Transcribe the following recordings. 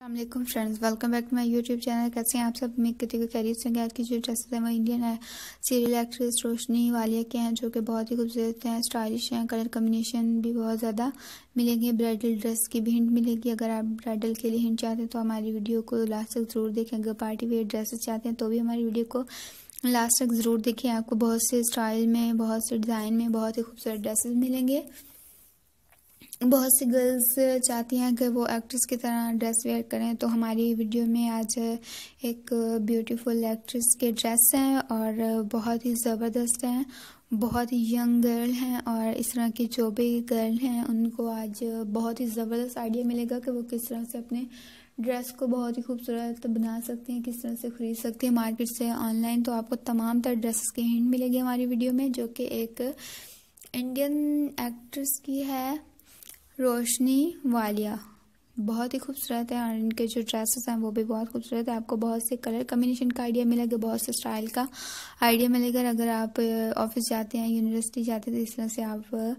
Allam friends welcome back to my YouTube channel कैसे हैं आप सब? उम्मीद करती हूँ खैरियत से आज की जो ड्रेसेस हैं, वो इंडियन है। सीरियल एक्ट्रेस रोशनी वालिया के हैं, जो कि बहुत ही खूबसूरत हैं स्टाइलिश हैं कलर कम्बिनेशन भी बहुत ज़्यादा मिलेंगे। ब्राइडल ड्रेस की भी हिंट मिलेगी। अगर आप ब्राइडल के लिए हिंट चाहते हैं तो हमारी वीडियो को लास्ट तक ज़रूर देखें। अगर पार्टी वेयर ड्रेसेस चाहते हैं तो भी हमारी वीडियो को लास्ट तक ज़रूर देखें। आपको बहुत से स्टाइल में, बहुत से डिज़ाइन में बहुत ही खूबसूरत ड्रेसेस मिलेंगे। बहुत सी गर्ल्स चाहती हैं कि वो एक्ट्रेस की तरह ड्रेस वेयर करें। तो हमारी वीडियो में आज एक ब्यूटीफुल एक्ट्रेस के ड्रेस हैं और बहुत ही ज़बरदस्त हैं, बहुत ही यंग गर्ल हैं और इस तरह की जो भी गर्ल हैं, उनको आज बहुत ही ज़बरदस्त आइडिया मिलेगा कि वो किस तरह से अपने ड्रेस को बहुत ही खूबसूरत बना सकते हैं, किस तरह से खरीद सकते हैं मार्केट से ऑनलाइन तो आपको तमाम तरह ड्रेसेस के हिंट मिलेगी हमारी वीडियो में, जो कि एक इंडियन एक्ट्रेस की है। रोशनी वालिया। बहुत ही खूबसूरत है और इनके जो ड्रेसेस हैं वो भी बहुत खूबसूरत है। आपको बहुत से कलर कम्बिनेशन का आइडिया मिलेगा, बहुत से स्टाइल का आइडिया मिलेगा। अगर आप ऑफ़िस जाते हैं यूनिवर्सिटी जाते हैं तो इस तरह से आप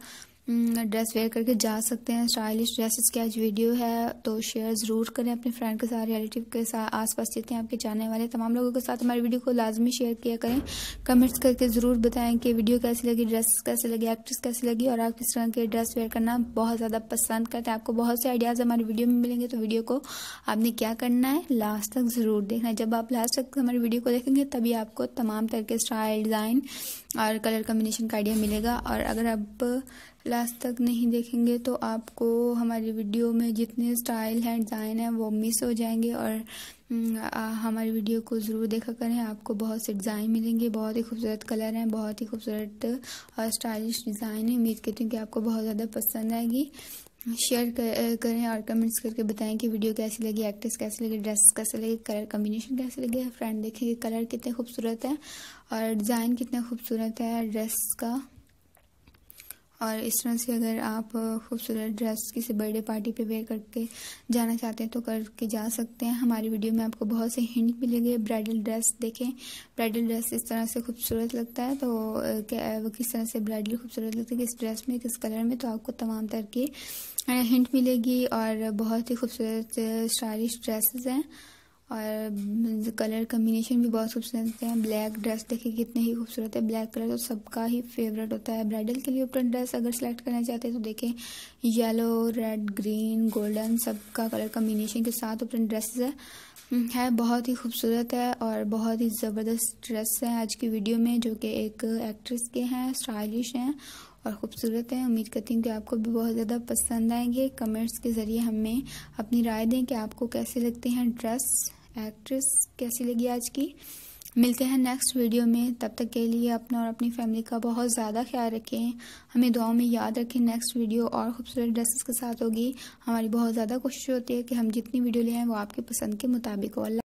ड्रेस वेयर करके जा सकते हैं। स्टाइलिश ड्रेसेस की आज वीडियो है तो शेयर ज़रूर करें अपने फ्रेंड के साथ रिलेटिव के साथ, आसपास जितने आपके जाने वाले तमाम लोगों के साथ हमारी वीडियो को लाजमी शेयर किया करें। कमेंट्स करके ज़रूर बताएँ कि वीडियो कैसी लगी ड्रेस कैसे लगी एक्ट्रेस कैसी लगी, और आप किस तरह के ड्रेस वेयर करना बहुत ज़्यादा पसंद करते हैं। आपको बहुत से आइडियाज़ हमारी वीडियो में मिलेंगे तो वीडियो को आपने क्या करना है लास्ट तक ज़रूर देखना है। जब आप लास्ट तक हमारी वीडियो को देखेंगे, तभी आपको तमाम तरह के स्टाइल डिज़ाइन और कलर कम्बिनेशन का आइडिया मिलेगा। और अगर आप लास्ट तक नहीं देखेंगे तो आपको हमारी वीडियो में जितने स्टाइल हैं डिज़ाइन हैं वो मिस हो जाएँगे और हमारी वीडियो को ज़रूर देखा करें। आपको बहुत से डिज़ाइन मिलेंगे बहुत ही खूबसूरत कलर हैं बहुत ही खूबसूरत और स्टाइलिश डिज़ाइन है। उम्मीद करती हूँ कि आपको बहुत ज़्यादा पसंद आएगी। शेयर कर, करें और कमेंट्स करके बताएँ कि वीडियो कैसी लगी एक्ट्रेस कैसी लगी ड्रेस कैसे लगे कलर कम्बिनेशन कैसे लगे। फ्रेंड देखेंगे कलर कितने खूबसूरत है और डिज़ाइन कितना खूबसूरत है ड्रेस का। और इस तरह से अगर आप खूबसूरत ड्रेस किसी बर्थडे पार्टी पे वेयर करके जाना चाहते हैं तो करके जा सकते हैं। हमारी वीडियो में आपको बहुत से हिंट मिलेंगे। ब्राइडल ड्रेस देखें। ब्राइडल ड्रेस इस तरह से खूबसूरत लगता है तो वो किस तरह से ब्राइडल खूबसूरत लगता है, किस ड्रेस में, किस कलर में तो आपको तमाम तरह की हिंट मिलेगी। और बहुत ही खूबसूरत स्टाइलिश ड्रेसेस हैं। और कलर कम्बिनेशन भी बहुत खूबसूरत है। ब्लैक ड्रेस देखिए कितने ही खूबसूरत है। ब्लैक कलर तो सबका ही फेवरेट होता है। ब्राइडल के लिए ऊपर ड्रेस अगर सेलेक्ट करना चाहते हैं तो देखें येलो रेड ग्रीन गोल्डन सबका कलर कम्बिनेशन के साथ ऊपर ड्रेस है। है, बहुत ही खूबसूरत है और बहुत ही ज़बरदस्त ड्रेस है आज की वीडियो में, जो कि एक एक्ट्रेस के हैं स्टाइलिश हैं और ख़ूबसूरत है। उम्मीद करती हूँ कि आपको भी बहुत ज़्यादा पसंद आएँगे। कमेंट्स के ज़रिए हमें अपनी राय दें कि आपको कैसे लगते हैं ड्रेस एक्ट्रेस, कैसी लगी आज की? मिलते हैं नेक्स्ट वीडियो में। तब तक के लिए अपना और अपनी फैमिली का बहुत ज़्यादा ख्याल रखें। हमें दुआओं में याद रखें नेक्स्ट वीडियो और खूबसूरत ड्रेसेस के साथ होगी। हमारी बहुत ज़्यादा कोशिश होती है कि हम जितनी वीडियो ले, वो आपके पसंद के मुताबिक हो।